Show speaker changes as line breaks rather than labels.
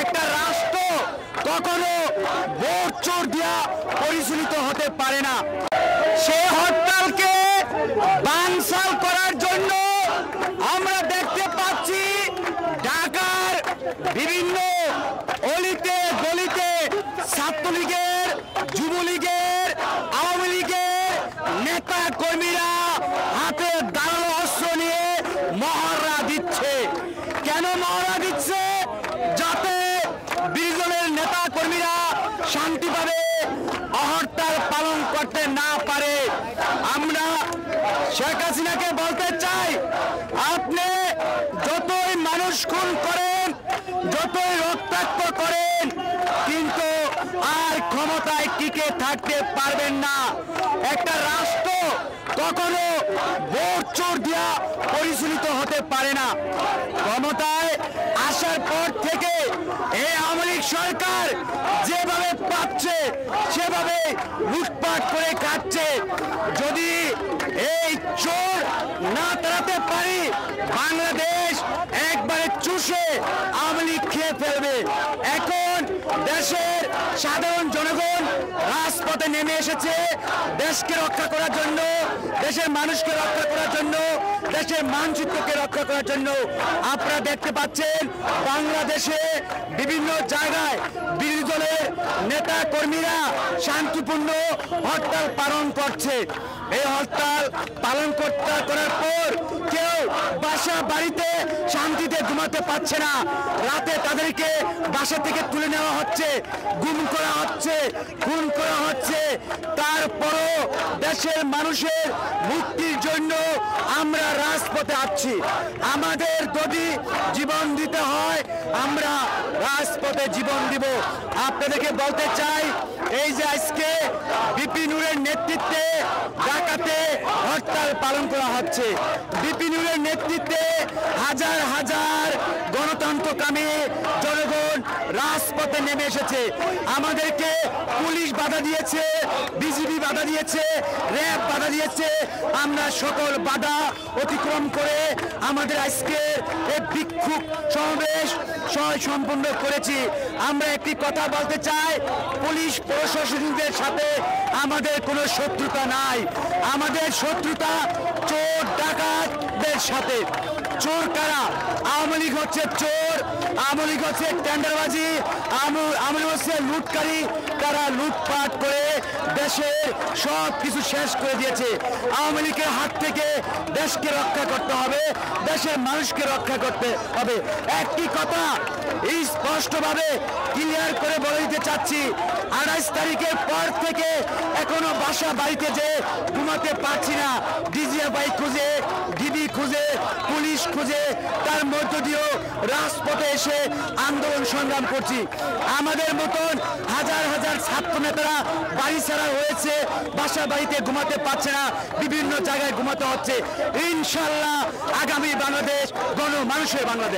একটা রাষ্ট্র কখনো ভোট চোর দিয়া পরিচালিত হতে পারে না। সে হরতালকে বানসাল করার জন্য আমরা দেখতে পাচ্ছি ঢাকার বিভিন্ন অলিতে গলিতে ছাত্রলীগের, যুবলীগের, আওয়ামী লীগের নেতা কর্মীরা হাতে দাঁড়ানো অস্ত্র নিয়ে মহড়া দিচ্ছে কেন মহড়া দিচ্ছে যাতে বিরোধী নেতা কর্মীরা শান্তিভাবে অহরতাল পালন করতে না পারে। আমরা শেখ হাসিনাকে বলতে চাই, আপনি যতই মানুষ খুন করেন, যতই রক্তাক্ত করেন, কিন্তু আর ক্ষমতায় টিকে থাকতে পারবেন না। একটা রাষ্ট্র কখনো ভোট চোর দিয়া পরিচালিত হতে পারে না। ক্ষমতায় আসার পর থেকে এই আওয়ামী লীগ সরকার যেভাবে পাচ্ছে, সেভাবে লুটপাট করে খাচ্ছে যদি এই চোর না তাড়াতে পারি, বাংলাদেশ একবারে চুষে আমলি খেয়ে ফেলবে। এখন দেশের সাধারণ জনগণ রাজপথে নেমে এসেছে দেশকে রক্ষা করার জন্য, দেশের মানুষকে রক্ষা করার জন্য। দেশের মানচিত্রকে রক্ষা করার জন্য আপনারা দেখতে পাচ্ছেন বাংলাদেশে বিভিন্ন জায়গায় বিরোধী দলের নেতা কর্মীরা শান্তিপূর্ণ হরতাল পালন করছে। এই হরতাল পালন করতে করার পর কেউ বাসা বাড়িতে শান্তিতে ঘুমাতে পারছে না। রাতে তাদেরকে বাসা থেকে তুলে নেওয়া হচ্ছে, গুম করা হচ্ছে, খুন করা হচ্ছে। তারপরও দেশের মানুষের মুক্তির জন্য আমরা রাজপথে আছি। আমাদের যদি জীবন দিতে হয়, আমরা রাজপথে জীবন দিব। আপনাদেরকে বলতে চাই, এই যে আজকে বিপিনুরের নেতৃত্বে ঢাকাতে হরতাল পালন করা হচ্ছে। বিপি বিপিনুরের নেতৃত্বে হাজার হাজার গণতন্ত্রকামী জনগণ রাজপথে নেমে এসেছে। আমাদেরকে পুলিশ বাধা দিয়েছে, বিজিবি বাধা দিয়েছে, র্যাব বাধা দিয়েছে। আমরা সকল বাধা অতিক্রম করে আমাদের আজকে এই বিক্ষোভ সমাবেশ সম্পন্ন করেছি। আমরা একটি কথা বলতে চাই, পুলিশ প্রশাসনদের সাথে আমাদের কোনো শত্রুতা নাই। আমাদের শত্রুতা চোর ডাকাতদের সাথে। চোর কারা? আওয়ামী লীগ হচ্ছে চোর, আওয়ামী লীগ হচ্ছে টেন্ডারবাজি আওয়ামী হচ্ছে লুটকারী, তারা লুটপাট করে দেশের সব কিছু শেষ করে দিয়েছে। আওয়ামী লীগের হাত থেকে দেশকে রক্ষা করতে হবে, দেশের মানুষকে রক্ষা করতে হবে। একটি কথা এই স্পষ্টভাবে ক্লিয়ার করে বলে দিতে চাচ্ছি আঠাইশ তারিখের পর থেকে এখনও বাসা বাড়িতে যে ঘুমাতে পারছি না। ডিজিএফআই খুঁজে খুঁজে, পুলিশ খুঁজে, তার মধ্য দিয়েও রাজপথে এসে আন্দোলন সংগ্রাম করছি। আমাদের মতন হাজার হাজার ছাত্র নেতারা বাড়ি ছাড়া হয়েছে, বাসা বাড়িতে ঘুমাতে পারছে না, বিভিন্ন জায়গায় ঘুমাতে হচ্ছে। ইনশাল্লাহ আগামী বাংলাদেশ গণ মানুষের বাংলাদেশ।